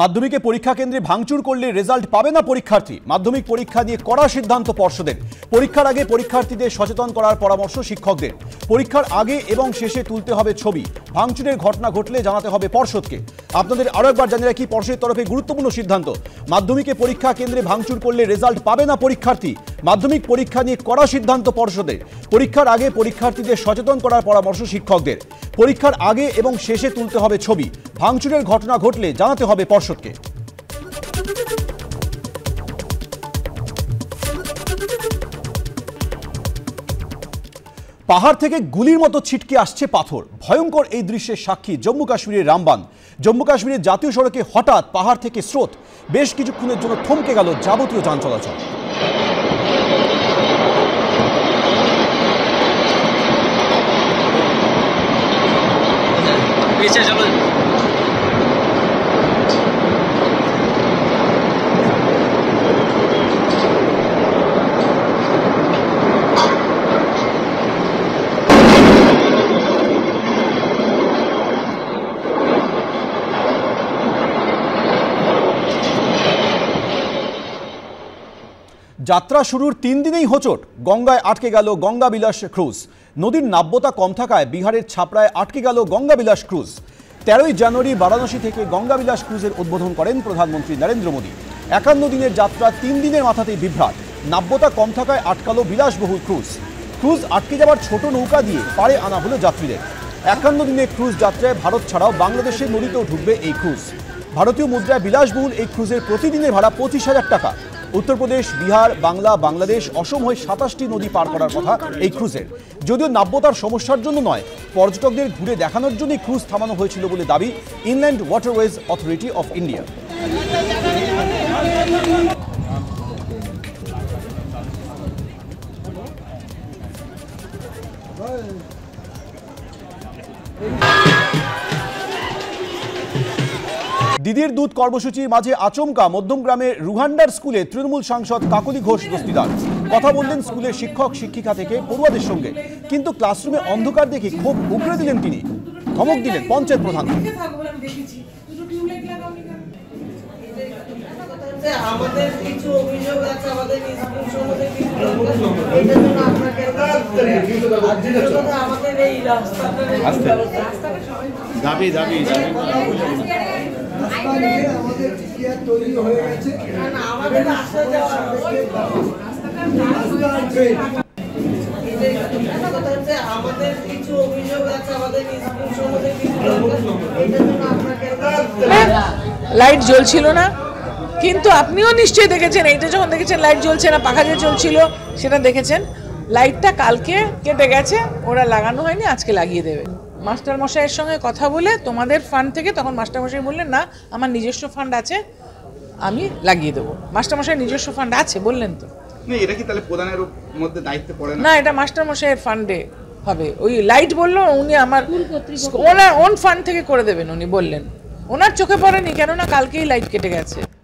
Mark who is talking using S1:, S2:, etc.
S1: মাধ্যমিকে পরীক্ষা কেন্দ্রে ভাঙচুর করলে রেজাল্ট পাবে না পরীক্ষার্থী? মাধ্যমিক পরীক্ষা নিয়ে কড়া সিদ্ধান্ত পর্ষদের। পরীক্ষার আগে পরীক্ষার্থীদের সচেতন করার পরামর্শ শিক্ষকদের। পরীক্ষার আগে এবং শেষে তুলতে হবে ছবি। ভাঙচুরের ঘটনা ঘটলে জানাতে হবে পর্ষদকে। আপনাদের আরও একবার জানিয়ে রাখি, পর্ষদের তরফে গুরুত্বপূর্ণ সিদ্ধান্ত। মাধ্যমিকে পরীক্ষা কেন্দ্রে ভাঙচুর করলে রেজাল্ট পাবে না পরীক্ষার্থী? মাধ্যমিক পরীক্ষা নিয়ে কড়া সিদ্ধান্ত পর্ষদের। পরীক্ষার আগে পরীক্ষার্থীদের সচেতন করার পরামর্শ শিক্ষকদের। পরীক্ষার আগে এবং শেষে তুলতে হবে ছবি। ভাঙচুরের ঘটনা ঘটলে জানাতে হবে পর্ষদকে। পাহাড় থেকে গুলির মতো ছিটকে আসছে পাথর। ভয়ঙ্কর এই দৃশ্যের সাক্ষী জম্মু কাশ্মীরের রামবান। জম্মু কাশ্মীরের জাতীয় সড়কে হঠাৎ পাহাড় থেকে স্রোত। বেশ কিছুক্ষণের জন্য থমকে গেল যাবতীয় যান চলাচল।
S2: নিচে চলো
S1: যাত্রা শুরুর তিন দিনেই হোচট। গঙ্গায় আটকে গেল গঙ্গা বিলাস ক্রুজ। নদীর নাব্যতা কম থাকায় বিহারের ছাপড়ায় আটকে গেল গঙ্গাবিলাস ক্রুজ। তেরোই জানুয়ারি বারাণসী থেকে গঙ্গাবিলাস ক্রুজের উদ্বোধন করেন প্রধানমন্ত্রী নরেন্দ্র মোদী। একান্ন দিনের যাত্রা তিন দিনের মাথাতেই বিভ্রাট। নাব্যতা কম থাকায় আটকালো বিলাসবহুল ক্রুজ। ক্রুজ আটকে যাবার ছোট নৌকা দিয়ে পাড়ে আনা হলো যাত্রীদের। একান্ন দিনের ক্রুজ যাত্রায় ভারত ছাড়াও বাংলাদেশের নদীতেও ঢুকবে এই ক্রুজ। ভারতীয় মুদ্রায় বিলাসবহুল এই ক্রুজের প্রতিদিনের ভাড়া পঁচিশ হাজার টাকা। উত্তরপ্রদেশ বিহার, বাংলা, বাংলাদেশ, অসম হয়ে সাতাশটি নদী পার করার কথা এই ক্রুজের। যদিও নাব্যতার সমস্যার জন্য নয়, পর্যটকদের ঘুরে দেখানোর জন্যই ক্রুজ থামানো হয়েছিল বলে দাবি inland waterways authority of India. দিদির দুধ কর্মসূচির মাঝে আচমকা মধ্যমগ্রামের রুহান্ডার স্কুলে তৃণমূল সাংসদ কাকলি ঘোষ দস্তিদার কথা বললেন স্কুলের শিক্ষক শিক্ষিকা থেকে পড়ুয়াদের সঙ্গে। কিন্তু ক্লাসরুমে অন্ধকার দেখে ক্ষোভ উগড়ে দিলেন তিনি। ধমক দিলেন পঞ্চায়েত প্রধান।
S3: দেখে থাকব আমি দেখেছি দুটো টিউবলাইট লাগাওনি কেন
S4: যে আমাদের কিছু অভিযোগ আছে আমাদের স্কুল সম্বন্ধে কিছু দরকার জন্য আপনাকে আমাদের এই রাস্তাটার একটু ব্যবস্থা
S5: দাবি
S6: আমাদের টিকিয়ার তৈরি হয়ে গেছে।
S4: আমাদের কিছু অভিযোগ আছে আমাদের স্কুল সম্বন্ধে
S3: লাইট জ্বলছিল না। কিন্তু আপনিও নিশ্চয়ই দেখেছেন এইটা যখন দেখেছেন লাইট জ্বলছে না পাখা যে চলছিল সেটা দেখেছেন। লাইটটা কালকে কেটে গেছে ওরা লাগানো হয়নি আজকে লাগিয়ে দেবে। মাস্টার মশাইয়ের সঙ্গে কথা বলে তোমাদের ফান্ড থেকে তখন মাস্টার মশাই বললেন না আমার নিজস্ব ফান্ড আছে আমি লাগিয়ে দেবো। মাস্টার মশাইয়ের নিজস্ব ফান্ড আছে বললেন তো।
S5: এটা কি তাহলে প্রধানের মধ্যে দায়িত্ব পড়ে না?
S3: না এটা মাস্টার মশাইয়ের ফান্ডে হবে। ওই লাইট বলল উনি আমার ওনার ওন ফান্ড থেকে করে দেবেন উনি বললেন। ওনার চোখে পড়েনি কেননা কালকেই লাইট কেটে গেছে।